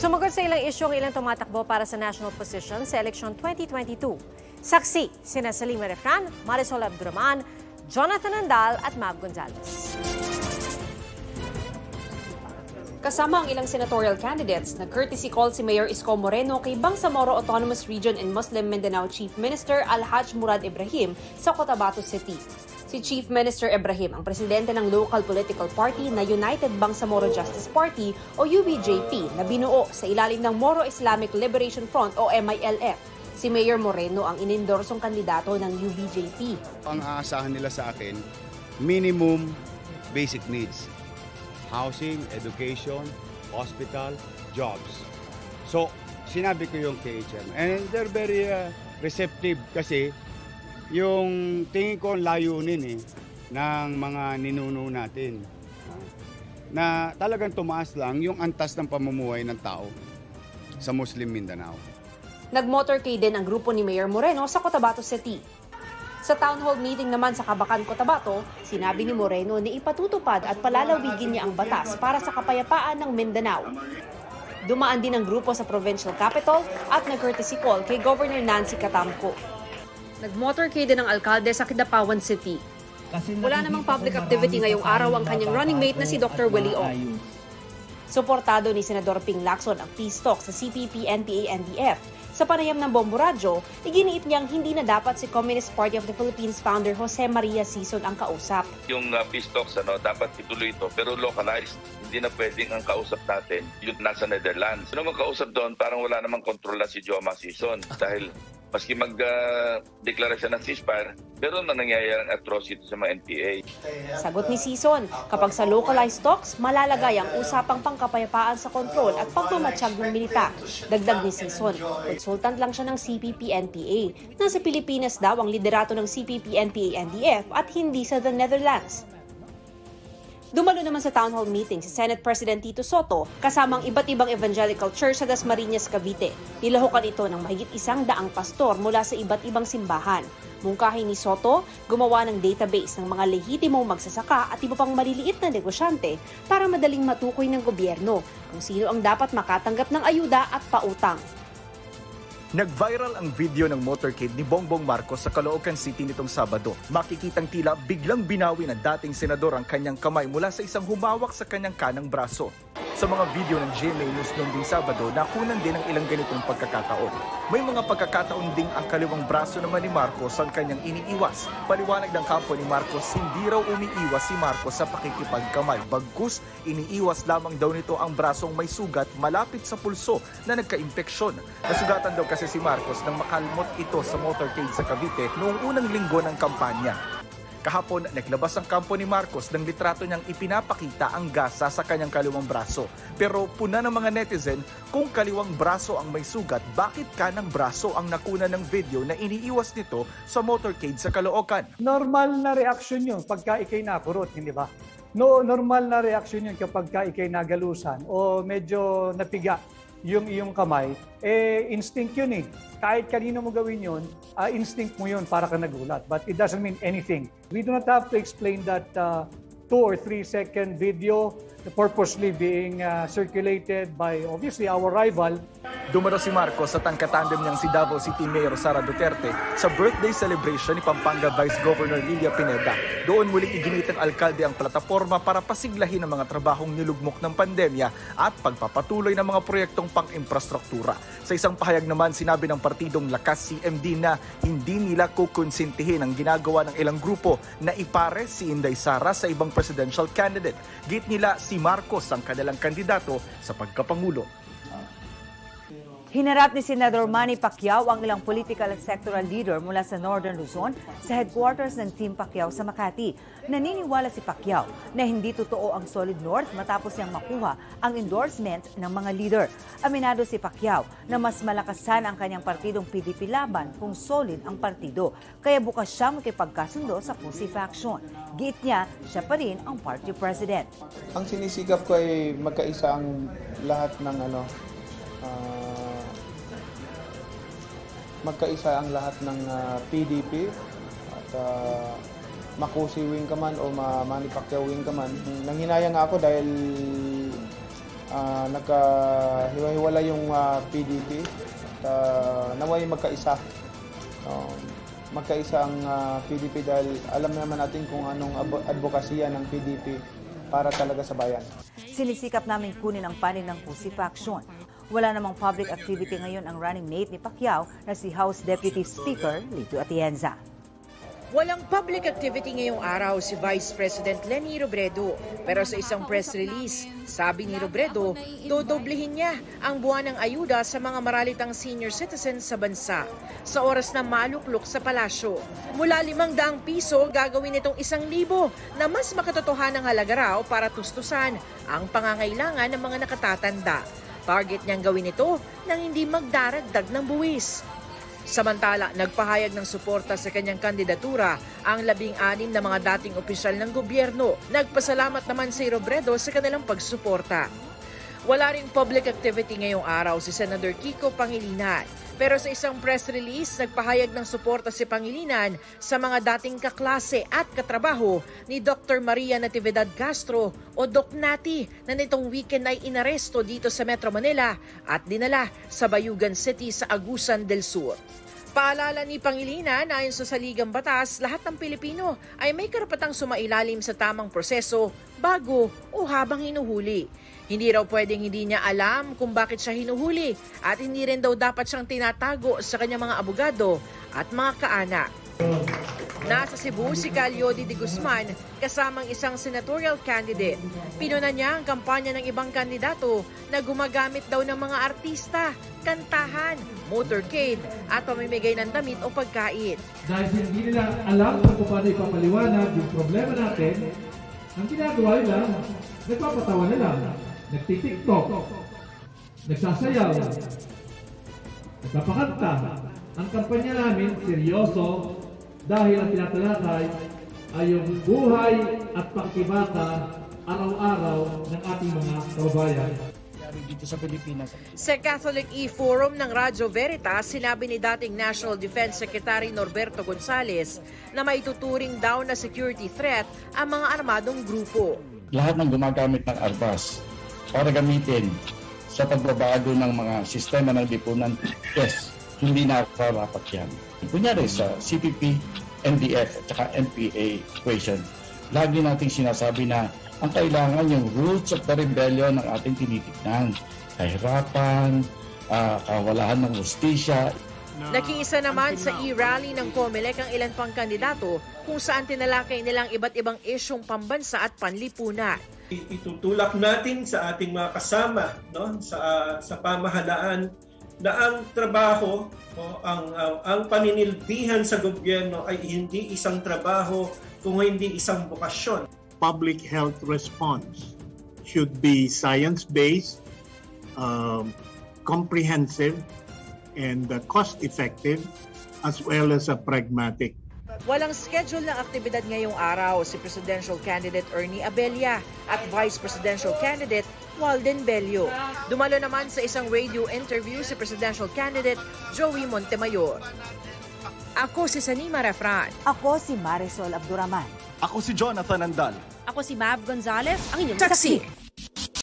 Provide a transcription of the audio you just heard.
Sumagot sa ilang isyu ang ilang tumatakbo para sa national position sa eleksyon 2022. Saksi, sina Salima Refran, Marisol Abduraman, Jonathan Andal at Mab Gonzalez. Kasama ang ilang senatorial candidates, nag-courtesy call si Mayor Isko Moreno kay Bangsamoro Autonomous Region and Muslim Mindanao Chief Minister Alhaj Murad Ibrahim sa Cotabato City. Si Chief Minister Ibrahim ang presidente ng local political party na United Bangsamoro Justice Party o UBJP na binuo sa ilalim ng Moro Islamic Liberation Front o MILF. Si Mayor Moreno ang inindorsong kandidato ng UBJP. Ang aasahan nila sa akin, minimum basic needs housing, education, hospital, jobs. So, sinabi ko yung KHM. And they're very uh, receptive kasi yung tingin ko ang layunin eh, ng mga ninuno natin. Na talagang tumaas lang yung antas ng pamumuhay ng tao sa Muslim Mindanao. Nag-motorcade din ang grupo ni Mayor Moreno sa Cotabato City. Sa town hall meeting naman sa Kabakan, Cotabato, sinabi ni Moreno na ipatutupad at palalawigin niya ang batas para sa kapayapaan ng Mindanao. Dumaan din ang grupo sa provincial capital at nag-courtesy call kay Governor Nancy Catamco. Nag-motorcade din ang alkalde sa Kidapawan City. Wala namang public activity ngayong araw ang kanyang running mate na si Dr. Willie Ong. Suportado ni Senador Ping Lacson ang peace talk sa CPP, NPA, NDF sa panayam ng Bombo Radyo, iginiit niyang hindi na dapat si Communist Party of the Philippines founder Jose Maria Sison ang kausap. Yung uh, peace talks, ano, dapat ituloy ito, pero localized. Hindi na pwedeng ang kausap natin yung nasa Netherlands. Ano kausap doon, parang wala namang kontrol na si Joma Sison dahil maski mag-deklara uh, siya ng ceasefire, pero na nangyayari atrocity sa mga NPA. Sagot ni Sison, kapag sa localized talks, malalagay ang usapang pangkapayapaan sa kontrol at pagmamatsyag ng militar. Dagdag ni Sison, consultant lang siya ng CPP-NPA. Nasa Pilipinas daw ang liderato ng CPP-NPA-NDF at hindi sa the Netherlands. Dumalo naman sa town hall meeting si Senate President Tito Soto kasamang iba't ibang evangelical church sa Dasmariñas, Cavite. Nilahukan ito ng mahigit isang daang pastor mula sa iba't ibang simbahan. Mungkahi ni Soto, gumawa ng database ng mga lehitimong magsasaka at iba pang maliliit na negosyante para madaling matukoy ng gobyerno kung sino ang dapat makatanggap ng ayuda at pautang. Nag-viral ang video ng motorcade ni Bongbong Marcos sa Caloocan City nitong Sabado. Makikitang tila biglang binawi ng dating senador ang kanyang kamay mula sa isang humawak sa kanyang kanang braso. Sa mga video ng GMA News noong ding Sabado, nakunan din ang ilang ganitong pagkakataon. May mga pagkakataon ding ang kaliwang braso naman ni Marcos ang kanyang iniiwas. Paliwanag ng kampo ni Marcos, hindi raw umiiwas si Marcos sa pakikipagkamay. Bagkus, iniiwas lamang daw nito ang brasong may sugat malapit sa pulso na nagka-impeksyon. Nasugatan daw kasi si Marcos nang makalmot ito sa motorcade sa Cavite noong unang linggo ng kampanya. Kahapon, naglabas ang kampo ni Marcos ng litrato niyang ipinapakita ang gasa sa kanyang kaliwang braso. Pero puna ng mga netizen, kung kaliwang braso ang may sugat, bakit kanang braso ang nakuna ng video na iniiwas nito sa motorcade sa Caloocan? Normal na reaksyon yun pagka ikay nakurot, hindi ba? No, normal na reaksyon yun kapag ka ikay nagalusan o medyo napiga yung iyong kamay, eh instinct yun eh. Kahit kanino mo gawin yun, uh, instinct mo yun para ka nagulat. But it doesn't mean anything. We do not have to explain that uh, two or three second video purposely being uh, circulated by obviously our rival. Dumalo si Marcos sa tangkatandem niyang si Davao City Mayor Sara Duterte sa birthday celebration ni Pampanga Vice Governor Lilia Pineda. Doon muling iginit ng alkalde ang plataforma para pasiglahin ang mga trabahong nilugmok ng pandemya at pagpapatuloy ng mga proyektong pang-infrastruktura. Sa isang pahayag naman, sinabi ng partidong Lakas CMD na hindi nila kukonsintihin ang ginagawa ng ilang grupo na ipare si Inday Sara sa ibang presidential candidate. Git nila si Marcos ang kanilang kandidato sa pagkapangulo. Hinarap ni Senador Manny Pacquiao ang ilang political at sectoral leader mula sa Northern Luzon sa headquarters ng Team Pacquiao sa Makati. Naniniwala si Pacquiao na hindi totoo ang Solid North matapos niyang makuha ang endorsement ng mga leader. Aminado si Pacquiao na mas malakas sana ang kanyang partidong PDP laban kung solid ang partido. Kaya bukas siya makipagkasundo sa Pussy Faction. Giit niya, siya pa rin ang party president. Ang sinisigap ko ay magkaisa ang lahat ng ano, uh, magkaisa ang lahat ng uh, ah, PDP at uh, Makusi wing ka man o wing ka man. Nanghinayang ako dahil ah, nagkahiwa-hiwala yung ah, PDP. Uh, naway magkaisa. Um, magkaisa ang ah, PDP dahil alam naman natin kung anong advokasya ng PDP para talaga sa bayan. Sinisikap namin kunin ang panig ng Pusi Faction. Wala namang public activity ngayon ang running mate ni Pacquiao na si House Deputy Speaker Lito Atienza. Walang public activity ngayong araw si Vice President Lenny Robredo. Pero sa isang press release, sabi ni Robredo, dodoblihin niya ang buwan ng ayuda sa mga maralitang senior citizens sa bansa sa oras na maluklok sa palasyo. Mula 500 piso, gagawin itong 1,000 na mas makatotohanang halaga raw para tustusan ang pangangailangan ng mga nakatatanda. Target niyang gawin ito nang hindi magdaragdag ng buwis. Samantala, nagpahayag ng suporta sa kanyang kandidatura ang labing-anim na mga dating opisyal ng gobyerno. Nagpasalamat naman si Robredo sa kanilang pagsuporta. Wala ring public activity ngayong araw si Senator Kiko Pangilinan. Pero sa isang press release, nagpahayag ng suporta si Pangilinan sa mga dating kaklase at katrabaho ni Dr. Maria Natividad Castro o Doc Nati na nitong weekend ay inaresto dito sa Metro Manila at dinala sa Bayugan City sa Agusan del Sur. Paalala ni Pangilinan ayon sa Saligang Batas, lahat ng Pilipino ay may karapatang sumailalim sa tamang proseso bago o habang hinuhuli. Hindi raw pwedeng hindi niya alam kung bakit siya hinuhuli at hindi rin daw dapat siyang tinatago sa kanyang mga abogado at mga kaanak. Nasa Cebu si Calyodi de Guzman kasamang isang senatorial candidate. Pinuna niya ang kampanya ng ibang kandidato na gumagamit daw ng mga artista, kantahan, motorcade at pamimigay ng damit o pagkain. dahil hindi nila alam kung paano ipapaliwanag yung problema natin, ang ginagawa nila, nagpapatawa na lang, nagtitiktok, nagsasayaw, nagpapakanta. Ang kampanya namin, seryoso, dahil ang tinatalakay ay yung buhay at pakibata araw-araw ng ating mga kababayan. dito sa Pilipinas. Sa Catholic E-Forum ng Radyo Veritas, sinabi ni dating National Defense Secretary Norberto Gonzales na may tuturing daw na security threat ang mga armadong grupo. Lahat ng gumagamit ng armas para gamitin sa pagbabago ng mga sistema ng lipunan, yes, hindi na karapat yan. Kunyari sa CPP, NDF at saka NPA equation, lagi nating sinasabi na ang kailangan yung roots of the rebellion ng ating tinitignan. Kahirapan, ah, kawalaan ng justisya, Nakiisa naman sa e-rally ng COMELEC ang ilan pang kandidato kung saan tinalakay nilang iba't ibang isyong pambansa at panlipunan. Itutulak natin sa ating mga kasama no sa sa pamahalaan na ang trabaho o ang ang, ang paninilbihan sa gobyerno ay hindi isang trabaho kung hindi isang bokasyon. public health response should be science-based, um, comprehensive, and uh, cost-effective, as well as a pragmatic. Walang schedule ng aktibidad ngayong araw si Presidential Candidate Ernie Abella at Vice Presidential Candidate Walden Bello. Dumalo naman sa isang radio interview si Presidential Candidate Joey Montemayor. Ako si Sanima Refran. Ako si Marisol Abduraman. Ako si Jonathan Andal. Ako si Mav Gonzalez, ang inyong Taxi! saksi.